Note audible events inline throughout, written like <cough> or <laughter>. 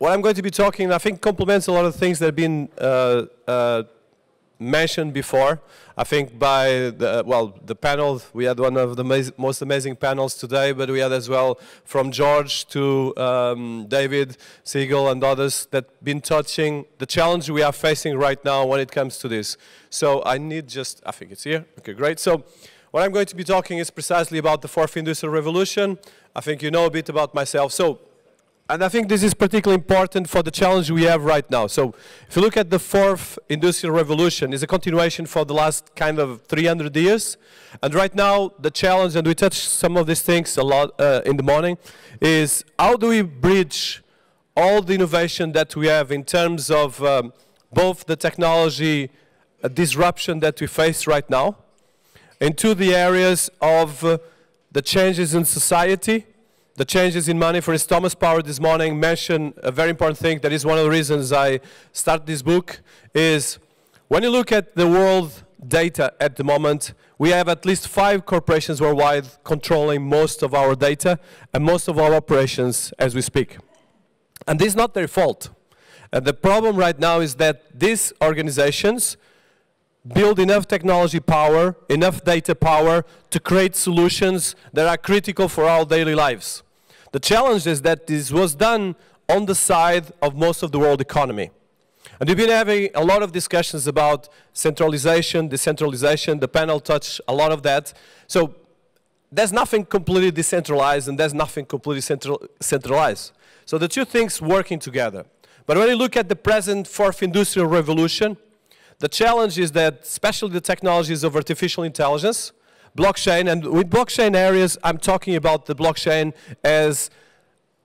what I'm going to be talking, I think, complements a lot of things that have been uh, uh, mentioned before. I think by the, well, the panel, we had one of the most amazing panels today, but we had as well from George to um, David Siegel and others that been touching the challenge we are facing right now when it comes to this. So I need just, I think it's here. Okay, great. So what I'm going to be talking is precisely about the fourth industrial revolution. I think you know a bit about myself. So and I think this is particularly important for the challenge we have right now. So if you look at the fourth industrial revolution, it's a continuation for the last kind of 300 years. And right now, the challenge, and we touched some of these things a lot uh, in the morning, is how do we bridge all the innovation that we have in terms of um, both the technology uh, disruption that we face right now into the areas of uh, the changes in society the changes in money. For instance, Thomas Power this morning mentioned a very important thing that is one of the reasons I started this book is when you look at the world data at the moment, we have at least five corporations worldwide controlling most of our data and most of our operations as we speak. And this is not their fault. And the problem right now is that these organizations build enough technology power, enough data power to create solutions that are critical for our daily lives. The challenge is that this was done on the side of most of the world economy. And we've been having a lot of discussions about centralization, decentralization. The panel touched a lot of that. So there's nothing completely decentralized and there's nothing completely central, centralized. So the two things working together. But when you look at the present fourth industrial revolution, the challenge is that, especially the technologies of artificial intelligence, blockchain, and with blockchain areas, I'm talking about the blockchain as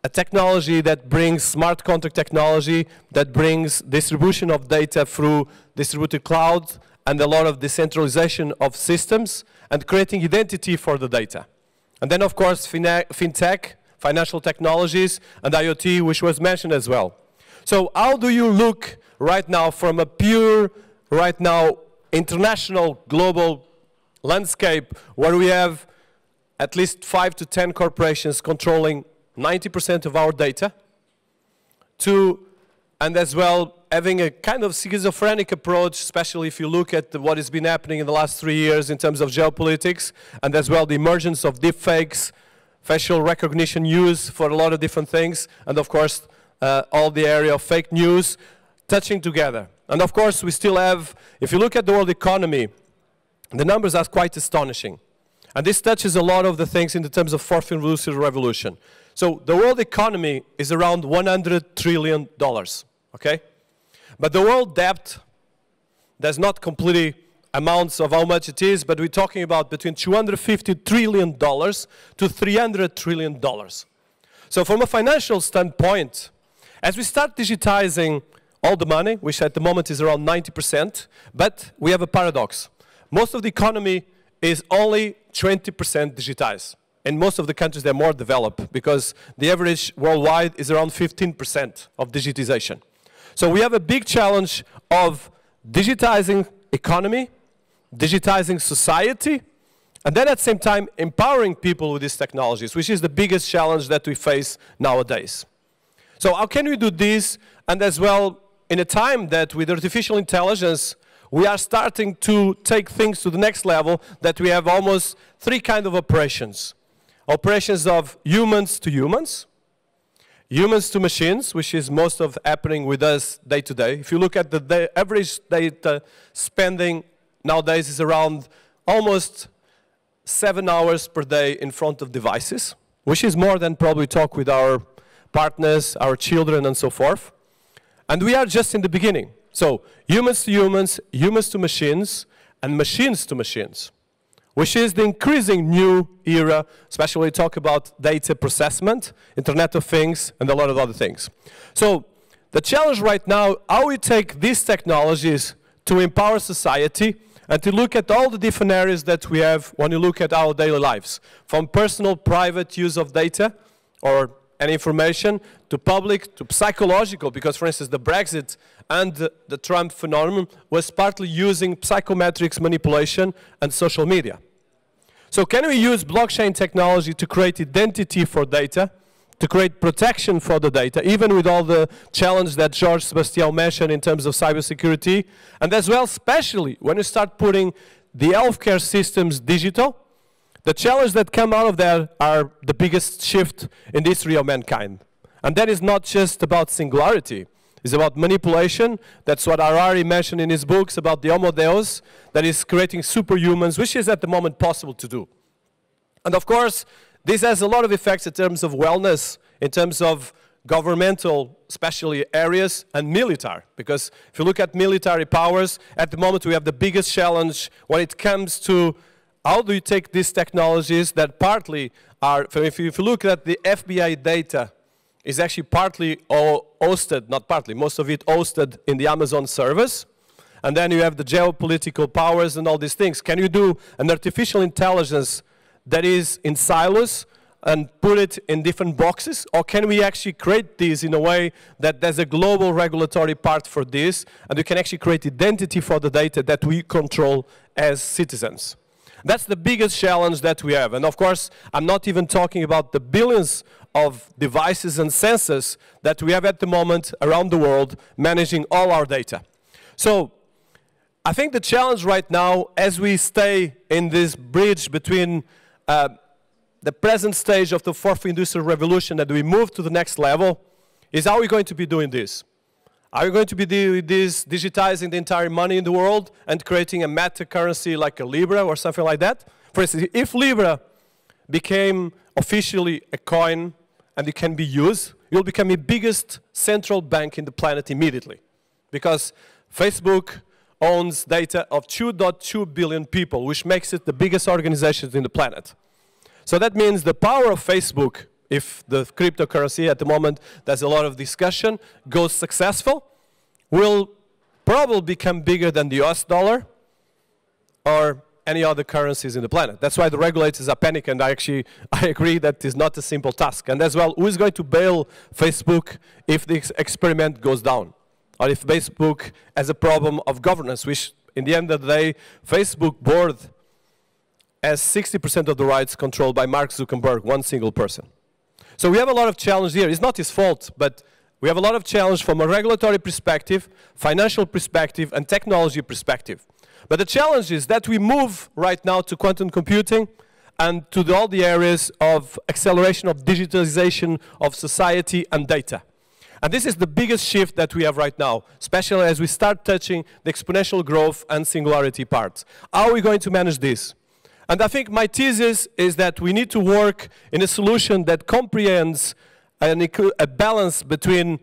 a technology that brings smart contract technology, that brings distribution of data through distributed cloud, and a lot of decentralization of systems, and creating identity for the data. And then, of course, fintech, financial technologies, and IoT, which was mentioned as well. So how do you look right now from a pure, right now, international, global landscape where we have at least five to 10 corporations controlling 90% of our data, to, and as well having a kind of schizophrenic approach, especially if you look at the, what has been happening in the last three years in terms of geopolitics, and as well the emergence of deepfakes, facial recognition use for a lot of different things, and of course uh, all the area of fake news touching together. And of course we still have, if you look at the world economy, the numbers are quite astonishing. And this touches a lot of the things in the terms of fourth industrial revolution. So the world economy is around 100 trillion dollars, okay? But the world debt, there's not completely amounts of how much it is, but we're talking about between 250 trillion dollars to 300 trillion dollars. So from a financial standpoint, as we start digitizing all the money, which at the moment is around 90%, but we have a paradox most of the economy is only 20% digitized. In most of the countries, they're more developed because the average worldwide is around 15% of digitization. So we have a big challenge of digitizing economy, digitizing society, and then at the same time empowering people with these technologies, which is the biggest challenge that we face nowadays. So how can we do this and as well in a time that with artificial intelligence we are starting to take things to the next level that we have almost three kind of operations. Operations of humans to humans, humans to machines, which is most of happening with us day to day. If you look at the day, average data spending nowadays is around almost seven hours per day in front of devices, which is more than probably talk with our partners, our children, and so forth. And we are just in the beginning. So humans to humans, humans to machines, and machines to machines, which is the increasing new era, especially when we talk about data processment, Internet of Things, and a lot of other things. So the challenge right now, how we take these technologies to empower society and to look at all the different areas that we have when you look at our daily lives, from personal, private use of data, or and information to public, to psychological, because for instance the Brexit and the, Trump phenomenon was partly using psychometrics manipulation and social media. So can we use blockchain technology to create identity for data, to create protection for the data, even with all the challenge that George Sebastião mentioned in terms of cybersecurity, and as well, especially when you start putting the healthcare systems digital, the challenge that come out of that are the biggest shift in the history of mankind. And that is not just about singularity. It's about manipulation. That's what Harari mentioned in his books about the Homo Deus, that is creating superhumans, which is at the moment possible to do. And of course, this has a lot of effects in terms of wellness, in terms of governmental, especially areas, and military. Because if you look at military powers, at the moment we have the biggest challenge when it comes to how do you take these technologies that partly are, if you, look at the FBI data, is actually partly hosted, not partly, most of it hosted in the Amazon service. And then you have the geopolitical powers and all these things. Can you do an artificial intelligence that is in silos and put it in different boxes? Or can we actually create these in a way that there's a global regulatory part for this and we can actually create identity for the data that we control as citizens? That's the biggest challenge that we have. And of course, I'm not even talking about the billions of devices and sensors that we have at the moment around the world managing all our data. So I think the challenge right now, as we stay in this bridge between uh, the present stage of the fourth industrial revolution that we move to the next level, is how are we going to be doing this? Are you going to be this, digitizing the entire money in the world and creating a meta currency like a Libra or something like that? For instance, if Libra became officially a coin and it can be used, you'll become the biggest central bank in the planet immediately. Because Facebook owns data of 2.2 billion people, which makes it the biggest organization in the planet. So that means the power of Facebook if the cryptocurrency at the moment, there's a lot of discussion, goes successful, will probably become bigger than the US dollar or any other currencies in the planet. That's why the regulators are panicking, and I actually <laughs> I agree that is not a simple task. And as well, who is going to bail Facebook if the experiment goes down? Or if Facebook has a problem of governance, which in the end of the day, Facebook board has 60% of the rights controlled by Mark Zuckerberg, one single person. So we have a lot of challenge here. It's not his fault, but we have a lot of challenge from a regulatory perspective, financial perspective, and technology perspective. But the challenge is that we move right now to quantum computing and to the, all the areas of acceleration of digitalization of society and data. And this is the biggest shift that we have right now, especially as we start touching the exponential growth and singularity parts. How are we going to manage this? And I think my thesis is that we need to work in a solution that comprehends an, a balance between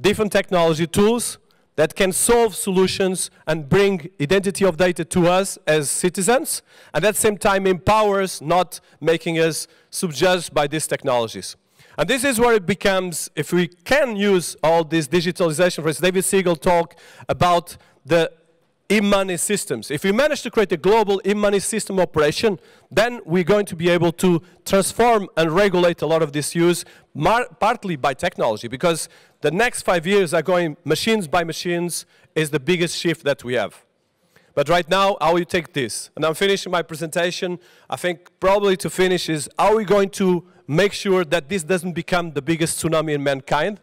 different technology tools that can solve solutions and bring identity of data to us as citizens, and at the same time empowers, not making us subjuged by these technologies. And this is where it becomes, if we can use all this digitalization, for instance, David Siegel talked about the e-money systems. If we manage to create a global e-money system operation, then we're going to be able to transform and regulate a lot of this use, partly by technology, because the next five years are going machines by machines is the biggest shift that we have. But right now, how we take this? And I'm finishing my presentation. I think probably to finish is are we going to make sure that this doesn't become the biggest tsunami in mankind?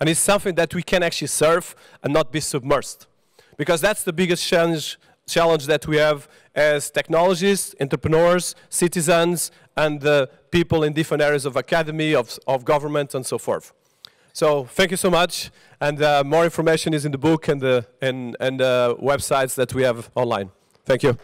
And it's something that we can actually serve and not be submerged because that's the biggest challenge, challenge that we have as technologists, entrepreneurs, citizens, and uh, people in different areas of academy, of, of government, and so forth. So thank you so much, and uh, more information is in the book and the and, and uh, websites that we have online. Thank you.